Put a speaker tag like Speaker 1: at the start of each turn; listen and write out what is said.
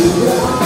Speaker 1: Yeah.